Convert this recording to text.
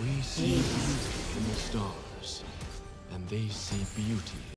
We see beauty in the stars, and they see beauty